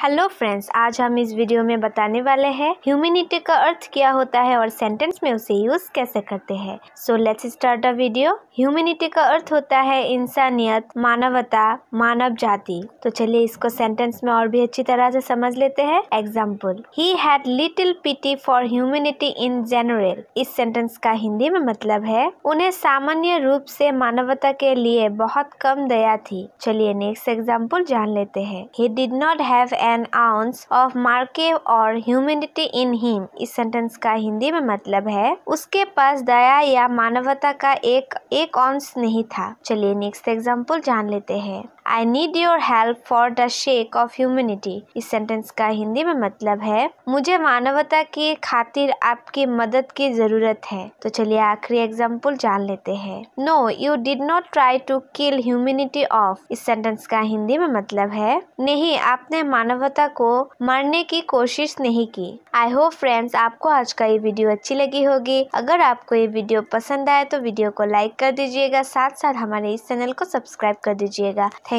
Hello friends आज हम इस वीडियो में बताने वाले हैं ह्यूमैनिटी का अर्थ क्या होता है और सेंटेंस में उसे यूज़ कैसे करते हैं। So let's start a video humanity का अर्थ होता है इंसानियत, मानवता, मानव जाति। तो चलिए इसको सेंटेंस में और भी अच्छी तरह से समझ लेते हैं। Example he had little pity for humanity in general इस सेंटेंस का हिंदी में मतलब है, उन्हें सामान्य रूप से मानवता के लिए बहुत कम दया थी। चलिए नेक्स्ट एग्ज़ाम्पल जान लेते हैं। He did not have an ounce of मार्के और ह्यूमिडिटी इन हिम इस सेंटेंस का हिंदी में मतलब है, उसके पास दया या मानवता का एक एक अंश नहीं था। चलिए नेक्स्ट एग्ज़ाम्पल जान लेते हैं। I need your help for the sake of humanity इस सेंटेंस का हिंदी में मतलब है, मुझे मानवता की खातिर आपकी मदद की ज़रूरत है। तो चलिए आखिरी एग्ज़ाम्पल जान लेते हैं। No you did not try to kill humanity of इस सेंटेंस का हिंदी में मतलब है, नहीं, आपने मानवता को मारने की कोशिश नहीं की। आई होप फ्रेंड्स आपको आज का ये वीडियो अच्छी लगी होगी। अगर आपको ये वीडियो पसंद आए तो वीडियो को लाइक कर दीजिएगा साथ साथ हमारे इस चैनल को सब्सक्राइब कर दीजिएगा। थैंक